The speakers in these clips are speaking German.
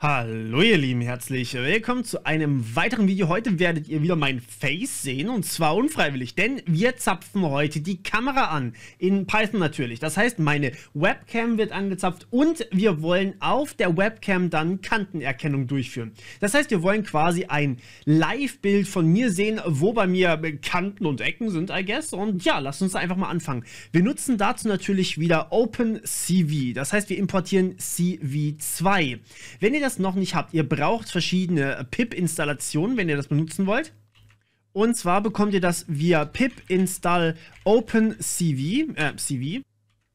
Hallo ihr Lieben, herzlich willkommen zu einem weiteren Video. Heute werdet ihr wieder mein Face sehen und zwar unfreiwillig, denn wir zapfen heute die Kamera an, in Python natürlich. Das heißt, meine Webcam wird angezapft und wir wollen auf der Webcam dann Kantenerkennung durchführen. Das heißt, wir wollen quasi ein Live-Bild von mir sehen, wo bei mir Kanten und Ecken sind, I guess. Und ja, lasst uns einfach mal anfangen. Wir nutzen dazu natürlich wieder OpenCV, das heißt, wir importieren CV2. Wenn ihr das das noch nicht habt, ihr braucht verschiedene pip-Installationen, wenn ihr das benutzen wollt. Und zwar bekommt ihr das via pip install opencv, äh, CV.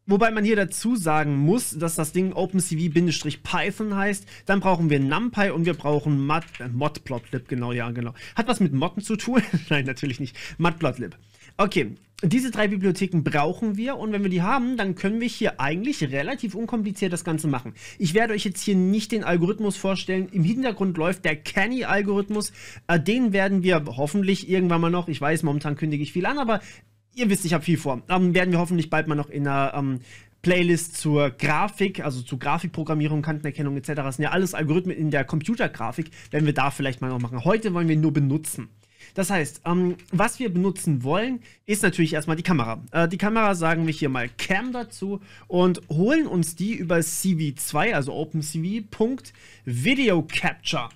Wobei man hier dazu sagen muss, dass das Ding OpenCV-Python heißt. Dann brauchen wir NumPy und wir brauchen Mod, äh, Modplotlib, genau, ja, genau. Hat was mit Motten zu tun? Nein, natürlich nicht. Modplotlib. Okay, diese drei Bibliotheken brauchen wir und wenn wir die haben, dann können wir hier eigentlich relativ unkompliziert das Ganze machen. Ich werde euch jetzt hier nicht den Algorithmus vorstellen. Im Hintergrund läuft der Canny-Algorithmus. Äh, den werden wir hoffentlich irgendwann mal noch, ich weiß, momentan kündige ich viel an, aber ihr wisst, ich habe viel vor. Ähm, werden wir hoffentlich bald mal noch in einer ähm, Playlist zur Grafik, also zu Grafikprogrammierung, Kantenerkennung etc. Das sind ja alles Algorithmen in der Computergrafik, werden wir da vielleicht mal noch machen. Heute wollen wir nur benutzen. Das heißt, ähm, was wir benutzen wollen, ist natürlich erstmal die Kamera. Äh, die Kamera sagen wir hier mal Cam dazu und holen uns die über CV2, also OpenCV.Video Capture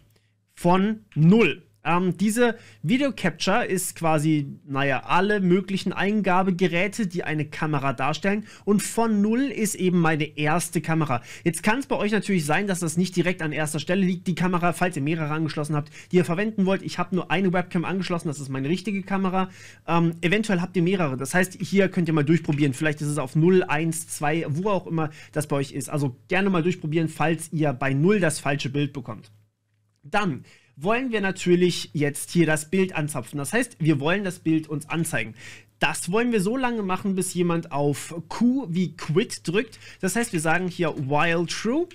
von 0. Ähm, diese Video Capture ist quasi, naja, alle möglichen Eingabegeräte, die eine Kamera darstellen. Und von null ist eben meine erste Kamera. Jetzt kann es bei euch natürlich sein, dass das nicht direkt an erster Stelle liegt. Die Kamera, falls ihr mehrere angeschlossen habt, die ihr verwenden wollt. Ich habe nur eine Webcam angeschlossen, das ist meine richtige Kamera. Ähm, eventuell habt ihr mehrere. Das heißt, hier könnt ihr mal durchprobieren. Vielleicht ist es auf 0, 1, 2, wo auch immer das bei euch ist. Also gerne mal durchprobieren, falls ihr bei 0 das falsche Bild bekommt. Dann wollen wir natürlich jetzt hier das Bild anzapfen. Das heißt, wir wollen das Bild uns anzeigen. Das wollen wir so lange machen, bis jemand auf Q wie Quit drückt. Das heißt, wir sagen hier while true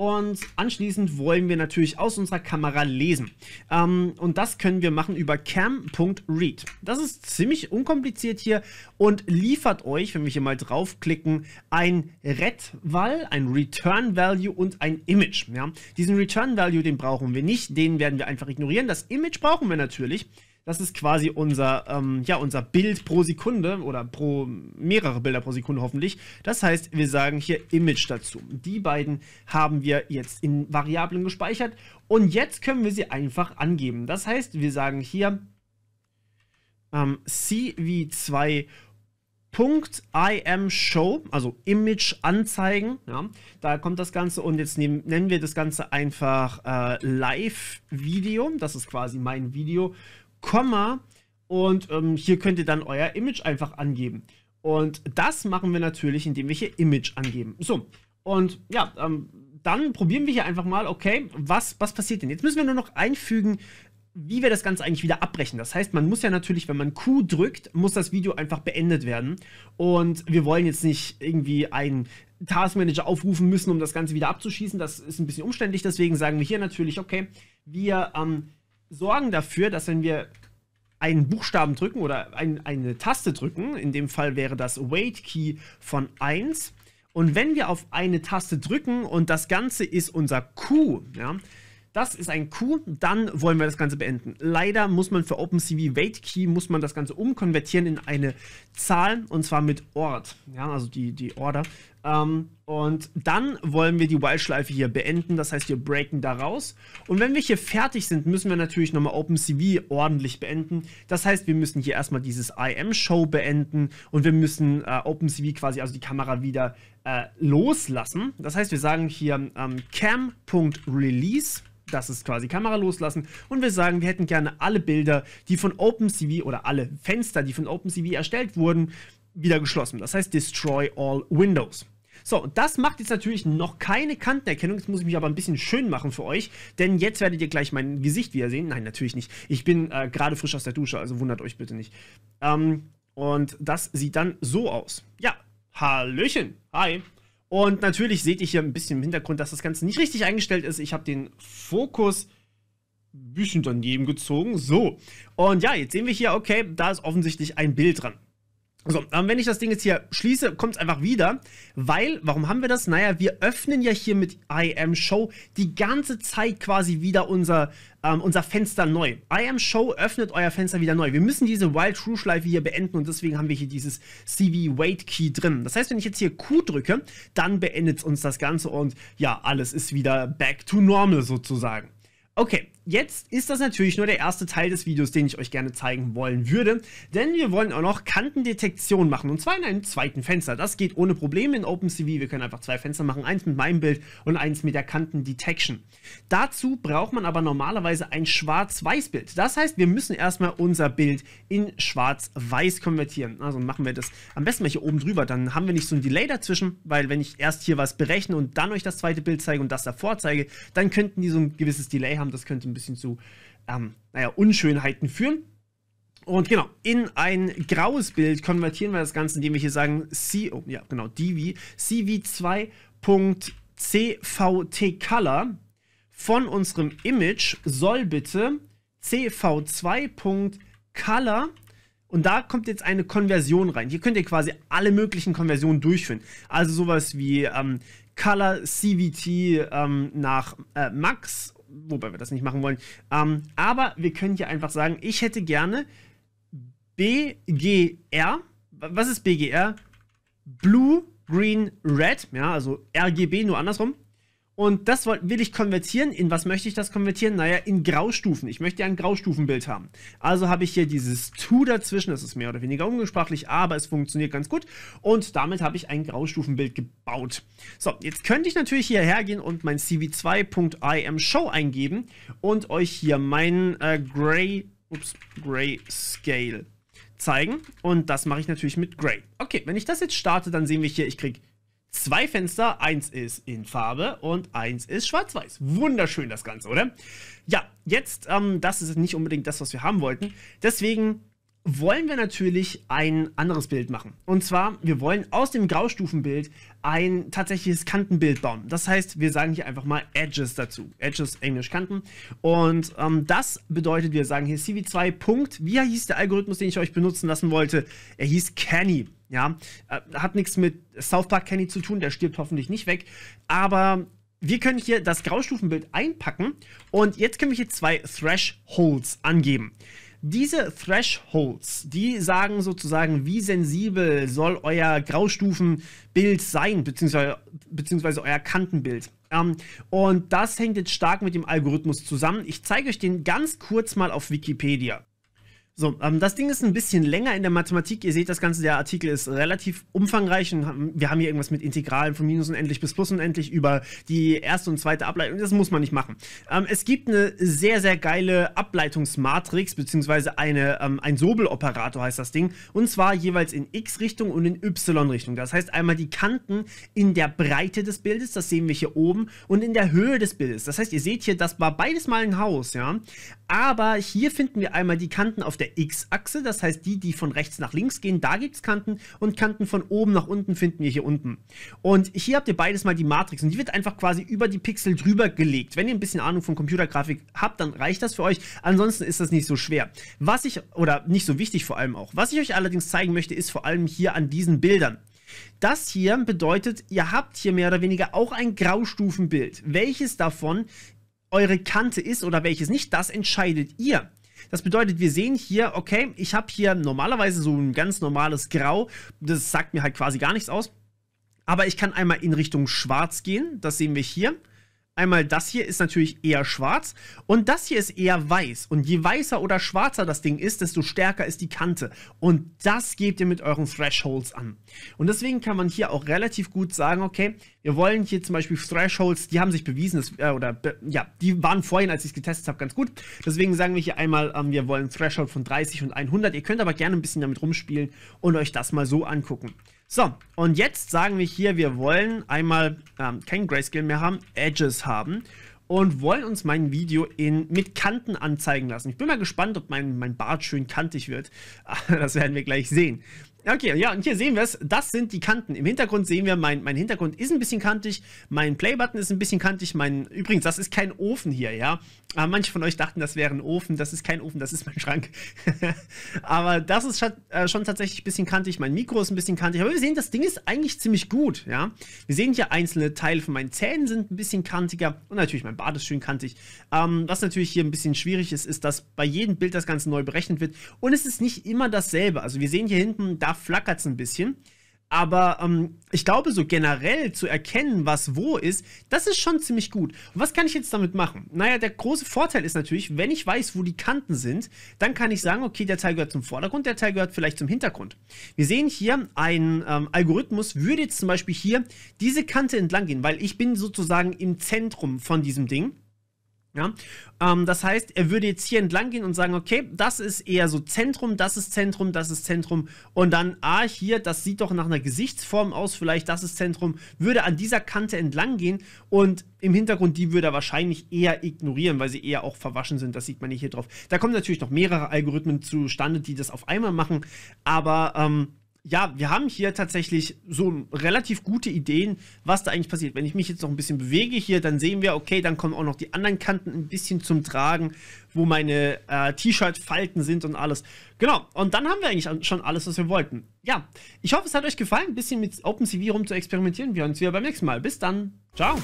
und anschließend wollen wir natürlich aus unserer Kamera lesen. Ähm, und das können wir machen über cam.read. Das ist ziemlich unkompliziert hier und liefert euch, wenn wir hier mal draufklicken, ein Red-Val, ein Return Value und ein Image. Ja? Diesen Return Value, den brauchen wir nicht, den werden wir einfach ignorieren. Das Image brauchen wir natürlich. Das ist quasi unser, ähm, ja, unser Bild pro Sekunde oder pro mehrere Bilder pro Sekunde hoffentlich. Das heißt, wir sagen hier Image dazu. Die beiden haben wir jetzt in Variablen gespeichert und jetzt können wir sie einfach angeben. Das heißt, wir sagen hier ähm, CV2 .imshow, also Image anzeigen, ja, da kommt das Ganze und jetzt nehmen, nennen wir das Ganze einfach äh, Live-Video, das ist quasi mein Video Komma und ähm, hier könnt ihr dann euer Image einfach angeben. Und das machen wir natürlich, indem wir hier Image angeben. So, und ja, ähm, dann probieren wir hier einfach mal, okay, was, was passiert denn? Jetzt müssen wir nur noch einfügen, wie wir das Ganze eigentlich wieder abbrechen. Das heißt, man muss ja natürlich, wenn man Q drückt, muss das Video einfach beendet werden. Und wir wollen jetzt nicht irgendwie einen Taskmanager aufrufen müssen, um das Ganze wieder abzuschießen. Das ist ein bisschen umständlich. Deswegen sagen wir hier natürlich, okay, wir ähm, sorgen dafür, dass wenn wir einen Buchstaben drücken oder ein, eine Taste drücken, in dem Fall wäre das Wait Key von 1, und wenn wir auf eine Taste drücken und das Ganze ist unser Q, ja, das ist ein Q, dann wollen wir das Ganze beenden. Leider muss man für OpenCV Wait Key muss man das Ganze umkonvertieren in eine Zahl und zwar mit Ort, ja, also die, die Order. Ähm, und dann wollen wir die While-Schleife hier beenden, das heißt, wir breaken da raus. Und wenn wir hier fertig sind, müssen wir natürlich nochmal OpenCV ordentlich beenden. Das heißt, wir müssen hier erstmal dieses IM-Show beenden und wir müssen äh, OpenCV quasi, also die Kamera wieder äh, loslassen. Das heißt, wir sagen hier ähm, cam.release das ist quasi Kamera loslassen und wir sagen, wir hätten gerne alle Bilder, die von OpenCV oder alle Fenster, die von OpenCV erstellt wurden, wieder geschlossen. Das heißt, destroy all windows. So, das macht jetzt natürlich noch keine Kantenerkennung. Jetzt muss ich mich aber ein bisschen schön machen für euch, denn jetzt werdet ihr gleich mein Gesicht wieder sehen. Nein, natürlich nicht. Ich bin äh, gerade frisch aus der Dusche, also wundert euch bitte nicht. Ähm, und das sieht dann so aus. Ja, Hallöchen. Hi. Und natürlich seht ihr hier ein bisschen im Hintergrund, dass das Ganze nicht richtig eingestellt ist. Ich habe den Fokus ein bisschen daneben gezogen. So. Und ja, jetzt sehen wir hier, okay, da ist offensichtlich ein Bild dran. So, ähm, wenn ich das Ding jetzt hier schließe, kommt es einfach wieder, weil, warum haben wir das? Naja, wir öffnen ja hier mit I Am Show die ganze Zeit quasi wieder unser, ähm, unser Fenster neu. I Am Show öffnet euer Fenster wieder neu. Wir müssen diese Wild True Schleife hier beenden und deswegen haben wir hier dieses CV Wait Key drin. Das heißt, wenn ich jetzt hier Q drücke, dann beendet uns das Ganze und ja, alles ist wieder back to normal sozusagen. Okay, jetzt ist das natürlich nur der erste Teil des Videos, den ich euch gerne zeigen wollen würde, denn wir wollen auch noch Kantendetektion machen und zwar in einem zweiten Fenster. Das geht ohne Probleme in OpenCV. Wir können einfach zwei Fenster machen, eins mit meinem Bild und eins mit der Kantendetection. Dazu braucht man aber normalerweise ein Schwarz-Weiß-Bild. Das heißt, wir müssen erstmal unser Bild in Schwarz-Weiß konvertieren. Also machen wir das am besten mal hier oben drüber, dann haben wir nicht so ein Delay dazwischen, weil wenn ich erst hier was berechne und dann euch das zweite Bild zeige und das davor zeige, dann könnten die so ein gewisses Delay haben. Das könnte ein bisschen zu, ähm, naja, Unschönheiten führen. Und genau, in ein graues Bild konvertieren wir das Ganze, indem wir hier sagen, C, oh, ja, genau, DV, CV2.cvt Color von unserem Image soll bitte cv2.color und da kommt jetzt eine Konversion rein. Hier könnt ihr quasi alle möglichen Konversionen durchführen. Also sowas wie ähm, Color CVT ähm, nach äh, Max wobei wir das nicht machen wollen. Ähm, aber wir können hier einfach sagen, ich hätte gerne BGR. Was ist BGR? Blue, Green, Red. Ja, also RGB, nur andersrum. Und das will ich konvertieren. In was möchte ich das konvertieren? Naja, in Graustufen. Ich möchte ja ein Graustufenbild haben. Also habe ich hier dieses To dazwischen. Das ist mehr oder weniger umgangssprachlich, aber es funktioniert ganz gut. Und damit habe ich ein Graustufenbild gebaut. So, jetzt könnte ich natürlich hierher gehen und mein cv2.imshow eingeben und euch hier meinen äh, Gray, ups, Gray Scale zeigen. Und das mache ich natürlich mit Gray. Okay, wenn ich das jetzt starte, dann sehen wir hier, ich kriege zwei Fenster. Eins ist in Farbe und eins ist schwarz-weiß. Wunderschön das Ganze, oder? Ja, jetzt, ähm, das ist nicht unbedingt das, was wir haben wollten. Deswegen wollen wir natürlich ein anderes Bild machen. Und zwar, wir wollen aus dem Graustufenbild ein tatsächliches Kantenbild bauen. Das heißt, wir sagen hier einfach mal Edges dazu. Edges, Englisch Kanten. Und ähm, das bedeutet, wir sagen hier CV2. Punkt. Wie hieß der Algorithmus, den ich euch benutzen lassen wollte? Er hieß Canny. Ja, äh, hat nichts mit South Park Kenny zu tun, der stirbt hoffentlich nicht weg. Aber wir können hier das Graustufenbild einpacken und jetzt können wir hier zwei Thresholds angeben. Diese Thresholds, die sagen sozusagen, wie sensibel soll euer Graustufenbild sein, beziehungsweise, beziehungsweise euer Kantenbild. Ähm, und das hängt jetzt stark mit dem Algorithmus zusammen. Ich zeige euch den ganz kurz mal auf Wikipedia. So, ähm, das Ding ist ein bisschen länger in der Mathematik. Ihr seht, das Ganze, der Artikel ist relativ umfangreich und wir haben hier irgendwas mit Integralen von minus unendlich bis plus unendlich über die erste und zweite Ableitung. Das muss man nicht machen. Ähm, es gibt eine sehr, sehr geile Ableitungsmatrix, beziehungsweise eine, ähm, ein Sobel-Operator heißt das Ding, und zwar jeweils in x-Richtung und in y-Richtung. Das heißt einmal die Kanten in der Breite des Bildes, das sehen wir hier oben, und in der Höhe des Bildes. Das heißt, ihr seht hier, das war beides mal ein Haus, ja. Aber hier finden wir einmal die Kanten auf der x-Achse, das heißt die, die von rechts nach links gehen, da gibt es Kanten und Kanten von oben nach unten finden wir hier unten. Und hier habt ihr beides mal die Matrix und die wird einfach quasi über die Pixel drüber gelegt. Wenn ihr ein bisschen Ahnung von Computergrafik habt, dann reicht das für euch. Ansonsten ist das nicht so schwer. Was ich, oder nicht so wichtig vor allem auch, was ich euch allerdings zeigen möchte, ist vor allem hier an diesen Bildern. Das hier bedeutet, ihr habt hier mehr oder weniger auch ein Graustufenbild. Welches davon eure Kante ist oder welches nicht, das entscheidet ihr. Das bedeutet, wir sehen hier, okay, ich habe hier normalerweise so ein ganz normales Grau. Das sagt mir halt quasi gar nichts aus. Aber ich kann einmal in Richtung Schwarz gehen. Das sehen wir hier. Einmal das hier ist natürlich eher schwarz und das hier ist eher weiß. Und je weißer oder schwarzer das Ding ist, desto stärker ist die Kante. Und das gebt ihr mit euren Thresholds an. Und deswegen kann man hier auch relativ gut sagen, okay, wir wollen hier zum Beispiel Thresholds, die haben sich bewiesen, dass, äh, oder be, ja, die waren vorhin, als ich es getestet habe, ganz gut. Deswegen sagen wir hier einmal, ähm, wir wollen Threshold von 30 und 100. Ihr könnt aber gerne ein bisschen damit rumspielen und euch das mal so angucken. So, und jetzt sagen wir hier, wir wollen einmal ähm, kein Grayscale mehr haben, Edges haben und wollen uns mein Video in, mit Kanten anzeigen lassen. Ich bin mal gespannt, ob mein, mein Bart schön kantig wird. das werden wir gleich sehen. Okay, ja, und hier sehen wir es. Das sind die Kanten. Im Hintergrund sehen wir, mein, mein Hintergrund ist ein bisschen kantig, mein Playbutton ist ein bisschen kantig, mein, übrigens, das ist kein Ofen hier, ja. Aber manche von euch dachten, das wäre ein Ofen. Das ist kein Ofen, das ist mein Schrank. aber das ist schon, äh, schon tatsächlich ein bisschen kantig. Mein Mikro ist ein bisschen kantig. Aber wir sehen, das Ding ist eigentlich ziemlich gut, ja. Wir sehen hier einzelne Teile von meinen Zähnen sind ein bisschen kantiger. Und natürlich mein Bart ist schön kantig. Ähm, was natürlich hier ein bisschen schwierig ist, ist, dass bei jedem Bild das Ganze neu berechnet wird. Und es ist nicht immer dasselbe. Also wir sehen hier hinten, flackert es ein bisschen. Aber ähm, ich glaube, so generell zu erkennen, was wo ist, das ist schon ziemlich gut. Was kann ich jetzt damit machen? Naja, der große Vorteil ist natürlich, wenn ich weiß, wo die Kanten sind, dann kann ich sagen, okay, der Teil gehört zum Vordergrund, der Teil gehört vielleicht zum Hintergrund. Wir sehen hier, ein ähm, Algorithmus würde jetzt zum Beispiel hier diese Kante entlang gehen, weil ich bin sozusagen im Zentrum von diesem Ding. Ja, ähm, das heißt, er würde jetzt hier entlang gehen und sagen, okay, das ist eher so Zentrum, das ist Zentrum, das ist Zentrum. Und dann, ah, hier, das sieht doch nach einer Gesichtsform aus, vielleicht das ist Zentrum, würde an dieser Kante entlang gehen und im Hintergrund, die würde er wahrscheinlich eher ignorieren, weil sie eher auch verwaschen sind, das sieht man hier drauf. Da kommen natürlich noch mehrere Algorithmen zustande, die das auf einmal machen, aber, ähm, ja, wir haben hier tatsächlich so relativ gute Ideen, was da eigentlich passiert. Wenn ich mich jetzt noch ein bisschen bewege hier, dann sehen wir, okay, dann kommen auch noch die anderen Kanten ein bisschen zum Tragen, wo meine äh, T-Shirt-Falten sind und alles. Genau, und dann haben wir eigentlich schon alles, was wir wollten. Ja, ich hoffe, es hat euch gefallen, ein bisschen mit OpenCV rum zu experimentieren. Wir hören uns wieder beim nächsten Mal. Bis dann. Ciao.